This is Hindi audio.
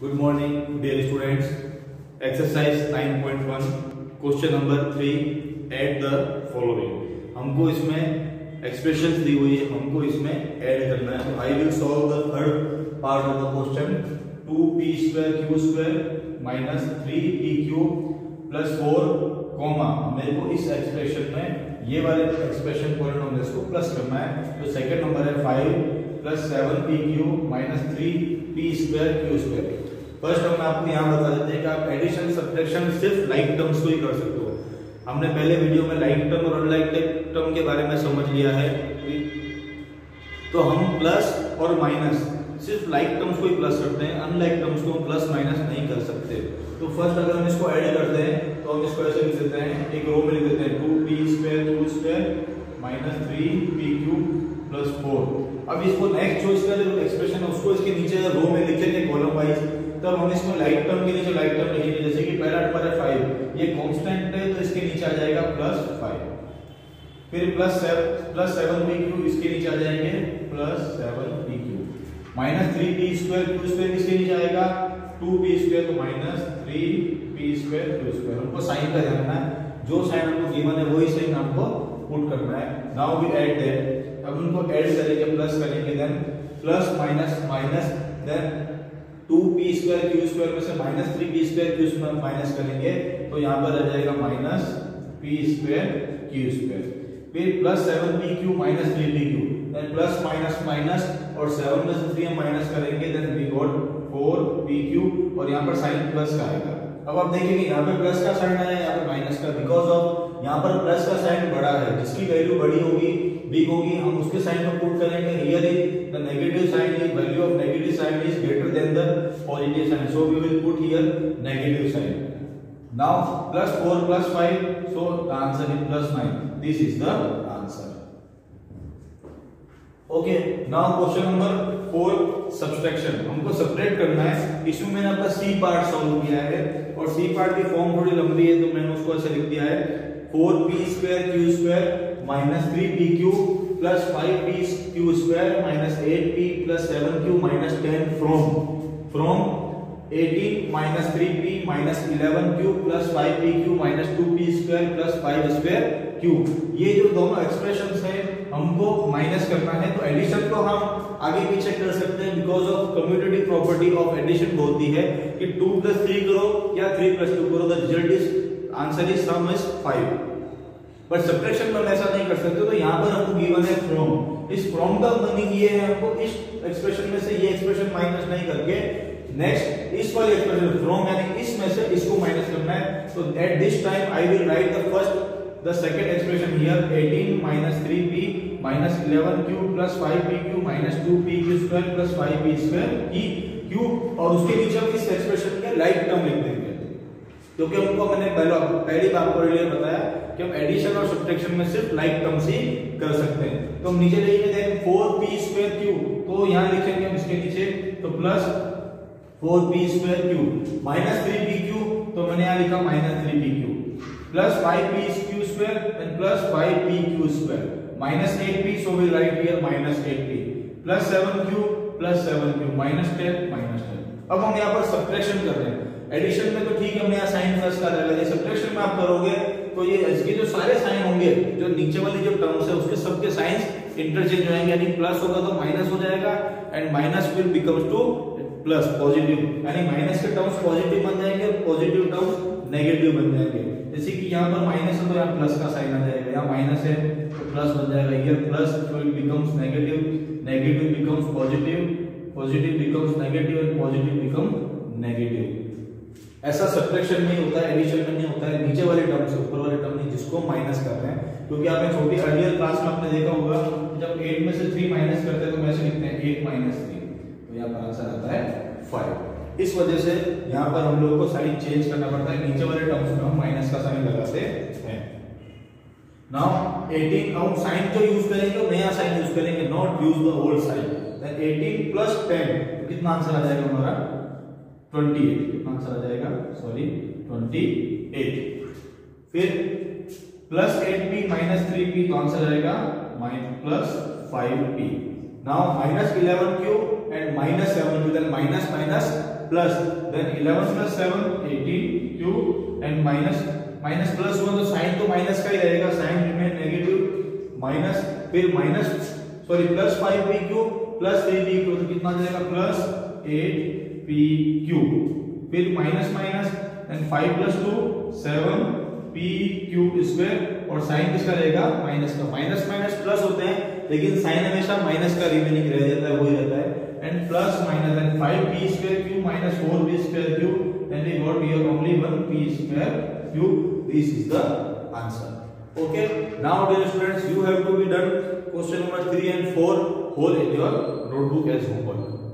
Good morning dear students. Exercise 9.1, question number 3. Add the following. हमको इसमें एक्सप्रेशंस दी हुई है हमको इसमें ऐड करना है I will solve the third part of the question two p square q square minus three p q plus four comma मेरे को इस एक्सप्रेशन में ये वाले एक्सप्रेशन को प्लस करना है तो सेकंड नंबर है five plus seven p q minus three p square q square first हम आपको यहाँ बता देते हैं कि आप एडिशन सब्ट्रैक्शन सिर्फ़ लाइक टर्म्स को ही कर सकते हो। हमने पहले वीडियो में लाइक टर्म और अनलाइक टर्म के बारे में समझ लिया है। तो हम प्लस और माइनस सिर्फ़ लाइक टर्म्स को ही प्लस करते हैं अनलाइक टर्म्स को प्लस माइनस नहीं कर सकते। तो फ़र्स्ट अगर हम इसको ऐड करते हैं तो हम इसको ऐसे लिख देते हैं, एक रो में लिख देते हैं two p square q square minus three p q plus four अब इसको नेक्स्ट जो इसका जो एक्सप्रेशन है, उसको इसके नीचे रो में लिखेंगे कॉलम वाइज तब हम इसको लाइक टर्म के नीचे लाइक टर्म लिखेंगे जैसे कि पहला नंबर है फाइव ये कांस्टेंट है तो इसके नीचे आ जाएगा प्लस फाइव फिर plus seven plus seven p q इसके नीचे आ जाएँगे plus seven p q minus three p square q square इसके नीचे आएगा? टू पी स्क्वायर तो minus three p square q square हमको साइन का ध्यान है, जो साइन हमको गिवन है, वही साइन हमको पुट करना है. नाउ वी ऐड दैट अब उनको ऐड करेंगे प्लस करेंगे then plus minus minus then two p square, q square में से minus three p square, q square minus करेंगे तो यहाँ पर आ जाएगा minus p square, q square. फिर plus seven p q minus three p q then plus minus minus और सेवन में से थ्री हम माइनस करेंगे then we got four p q और यहाँ पर साइन प्लस का आएगा। अब आप देखेंगे यहाँ पे प्लस का साइन आया, यहाँ पे माइनस का बिकॉज़ ऑफ़ यहाँ पर प्लस का साइन बड़ा है, जिसकी वैल्यू बड़ी होगी बिग होगी, हम उसके साइन को पुट करेंगे is the negative sign is value of negative sign is greater than positive sign so we will put here negative sign now plus 4 plus 5 so, the answer is plus 9 this is the answer. Okay now question number four subtraction हमको सब्ट्रैक्ट करना है. इसमें मैंने अपना सी पार्ट सॉल्व किया है और सी पार्ट की फॉर्म थोड़ी लंबी है तो मैंने उसको ऐसे लिख दिया है. Four p square q square minus three p q plus five p q square minus eight p plus seven q minus ten from from 18 minus three p minus eleven q plus five p q minus two p square plus five square q ये जो दोनों एक्सप्रेशन है, हमको माइनस करना है तो एडिशन को हम आगे पीछे कर सकते हैं because of commutative property of addition बोलती है कि टू प्लस थ्री करो या थ्री प्लस टू करो the result is answer is sum is five but subtraction नहीं कर सकते हो तो यहाँ पर हमको गिवन है फ्रॉम इस फ्रॉम का मीनिंग ये है हमको इस एक्सप्रेशन में से ये एक्सप्रेशन माइनस नहीं करके. नेक्स्ट इस वाले एक्सप्रेशन फ्रॉम यानी इसमें से इसको माइनस करना है. तो at this time I will write the first the second expression here 18 minus 3p minus 11q plus 5pq minus 2pq square plus 5p square की q. और उसके नीचे हम इस एक्सप्रेशन के लाइक टर्म लिख देंगे. क्योंकि हमको मैंने पहले, पहली बार आपको एलियर बताया कि हम एडिशन और सब्ट्रैक्शन में सिर्फ़ लाइक टर्म्स ही कर सकते हैं। तो हम नीचे लिखेंगे देन 4p square q तो यहाँ लिखेंगे हम इसके नीचे तो plus four p square q minus three p q तो मैंने यहाँ लिखा minus three p q plus five p q square and plus five p q square minus eight p so will write here minus eight p plus seven q plus seven q minus ten minus ten अब हम यहाँ पर सब्ट्रैक्शन कर रहे हैं। एडिशन में तो ठीक हमने यहाँ साइन प्लस का रहेगा सब्ट्रैक्शन में आप करोगे तो ये इसके जो सारे साइन होंगे, जो नीचे वाली जो टर्म्स है, उसके सबके साइंस इंटरचेंज हो जाएँगे। यानी प्लस होगा तो माइनस हो जाएगा and minus will becomes two plus positive यानी माइनस के टर्म्स पॉजिटिव बन जाएँगे पॉजिटिव टर्म्स नेगेटिव बन जाएँगे। जैसे कि यहाँ पर माइनस है तो यहाँ प्लस का साइन आ जाएगा। यहाँ माइनस है तो प्लस बन जाएगा। ये plus becomes negative negative becomes positive positive becomes negative and positive become negative ऐसा सब्ट्रैक्शन नहीं होता है एडिशन में नहीं होता है नीचे वाले टर्म से ऊपर वाले टर्म नहीं, जिसको माइनस कर रहे हैं। क्योंकि आपने छोटी अर्लियर क्लास में आपने देखा होगा जब 8 में से 3 माइनस करते हैं तो कैसे लिखते हैं 8 माइनस 3 तो यहाँ पर आंसर आता है 5 इस वजह से यहाँ पर हम लोग को साइन चेंज करना पड़ता है। नीचे वाले टर्म्स में हम माइनस का साइन लगाते हैं। नाउ 18 हम साइन जो यूज़ करेंगे तो नया साइन यूज़ करेंगे not use the old sign 18 plus 10 तो कितना आंसर आ जाएगा हमारा? 28 कितना आंसर आ जाएगा? सॉरी 28 फिर प्लस 8p माइनस 3p तो आंसर आएगा plus 5p now minus 11q and minus 7q then minus minus plus then 11 plus 7 18 cube and minus minus plus हुआ तो साइन तो माइनस का ही रहेगा। साइन रिमेन नेगेटिव माइनस फिर minus sorry plus five p cube plus three p cube तो कितना जाएगा? प्लस एट पी क्यूब फिर minus minus then five plus two seven p cube square और साइन किसका रहेगा? माइनस का। माइनस माइनस प्लस होते हैं, लेकिन साइन हमेशा माइनस का रिमेनिंग रह जाता है वही रहता है। And plus minus and five P square Q minus four P square cube and we got here only one P square You. This is the answer. Okay. Now dear students, you have to be done question number 3 and 4 whole in your notebook as homework.